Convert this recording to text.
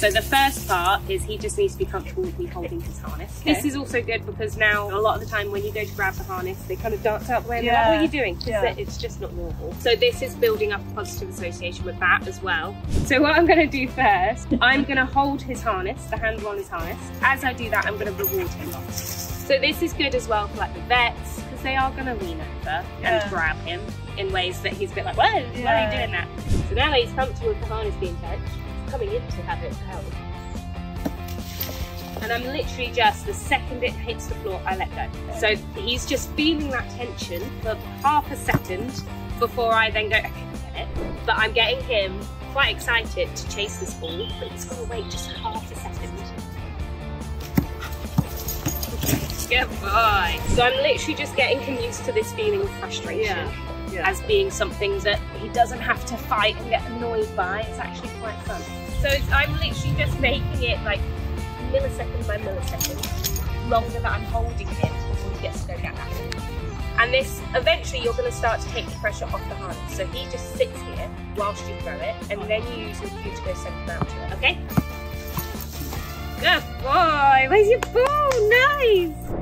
So the first part is he just needs to be comfortable with me holding his harness. Okay. This is also good because now a lot of the time when you go to grab the harness, they kind of dance out the way and they're Yeah. like, what are you doing? Yeah. it's just not normal. So this is building up a positive association with that as well. So what I'm gonna do first, I'm gonna hold his harness, the handle on his harness. As I do that, I'm gonna reward him. So this is good as well for like the vets, because they are gonna lean over Yeah. and grab him in ways that he's a bit like, whoa, why are you doing that? So now he's comfortable with the harness being touched, coming in to have it held. And I'm literally just, the second it hits the floor, I let go. So he's just feeling that tension for half a second before I then go, okay, get it. But I'm getting him quite excited to chase this ball, but got to wait just half Good boy. So I'm literally just getting him used to this feeling of frustration Yeah. as being something that he doesn't have to fight and get annoyed by. It's actually quite fun. So it's, I'm literally just making it like millisecond by millisecond longer that I'm holding him before he gets to go get that. And this, eventually you're going to start to take the pressure off the harness. So he just sits here whilst you throw it and then you use your cue to go send him out to it, okay? Good boy, where's your ball? Nice!